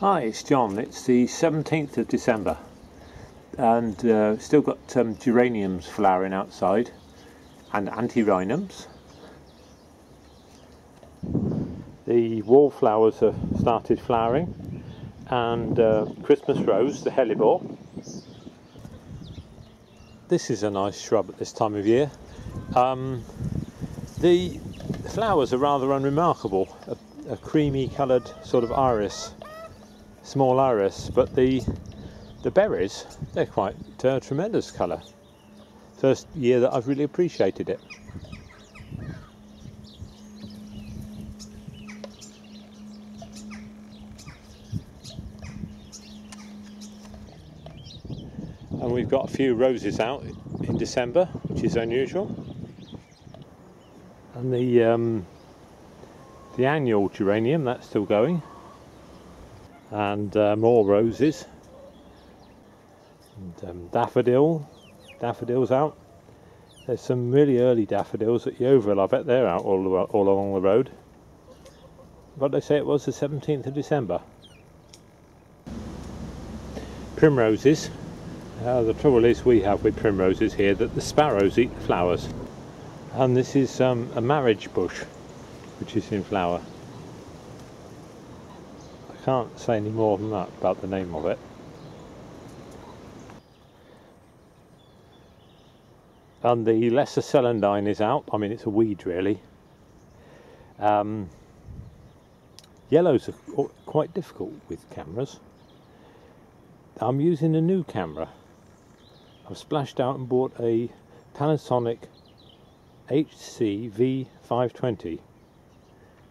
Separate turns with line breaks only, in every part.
Hi, it's John. It's the 17th of December and uh, still got um, geraniums flowering outside and antirrhinums. The wallflowers have started flowering and uh, Christmas rose, the hellebore. This is a nice shrub at this time of year. Um, the flowers are rather unremarkable, a, a creamy coloured sort of iris small iris, but the the berries they're quite tremendous colour. First year that I've really appreciated it. And we've got a few roses out in December, which is unusual. And the um, the annual geranium that's still going and uh, more roses. And um, daffodil. Daffodils out. There's some really early daffodils at Yeovil I bet they're out all, all along the road. But they say it was the 17th of December. Primroses. Uh, the trouble is we have with primroses here that the sparrows eat the flowers. And this is um, a marriage bush which is in flower can't say any more than that about the name of it. And the lesser celandine is out. I mean, it's a weed really. Um, yellows are quite difficult with cameras. I'm using a new camera. I've splashed out and bought a Panasonic HC V520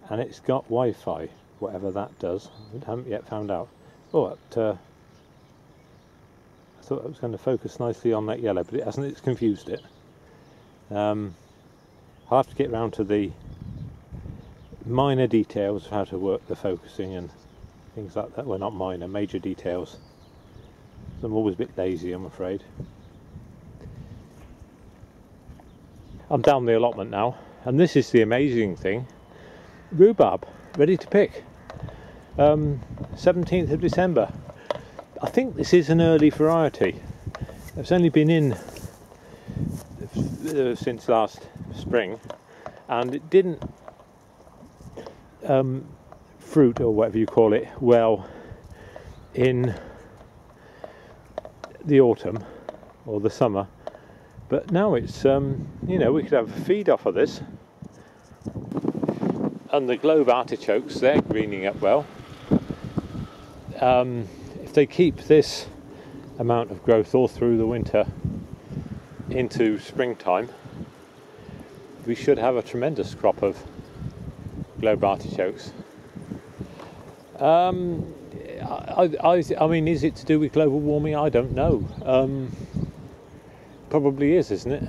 and it's got Wi-Fi whatever that does. I haven't yet found out. Oh, uh, I thought it was going to focus nicely on that yellow, but it hasn't. It's confused it. Um, I'll have to get round to the minor details of how to work the focusing and things like that. Well, not minor, major details. I'm always a bit lazy, I'm afraid. I'm down the allotment now, and this is the amazing thing. Rhubarb, ready to pick. Um, 17th of December. I think this is an early variety. It's only been in uh, since last spring and it didn't um, fruit or whatever you call it well in the autumn or the summer but now it's um, you know we could have a feed off of this and the globe artichokes they're greening up well um, if they keep this amount of growth all through the winter into springtime, we should have a tremendous crop of globe artichokes. Um, I, I, I, mean, is it to do with global warming? I don't know. Um, probably is, isn't it?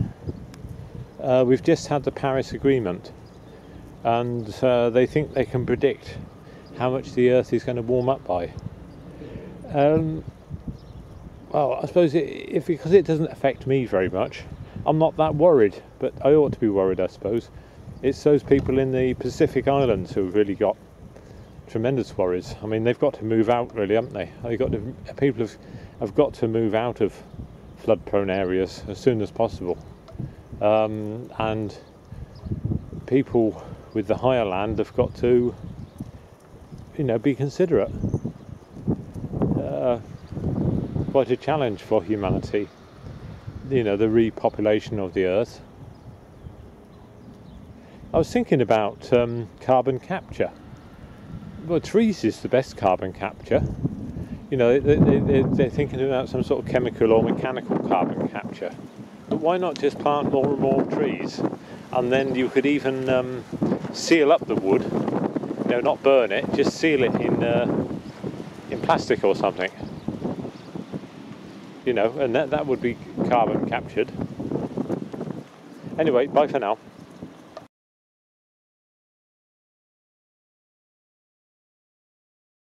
Uh, we've just had the Paris Agreement, and uh, they think they can predict how much the Earth is going to warm up by. Um, well, I suppose it, if because it doesn't affect me very much, I'm not that worried. But I ought to be worried, I suppose. It's those people in the Pacific Islands who've really got tremendous worries. I mean, they've got to move out, really, haven't they? They got to, people have have got to move out of flood-prone areas as soon as possible, um, and people with the higher land have got to, you know, be considerate quite a challenge for humanity. You know, the repopulation of the earth. I was thinking about um, carbon capture. Well, trees is the best carbon capture. You know, they, they, they're thinking about some sort of chemical or mechanical carbon capture. But why not just plant more and more trees? And then you could even um, seal up the wood. Know, not burn it, just seal it in uh, in plastic or something you know, and that, that would be carbon captured. Anyway, bye for now.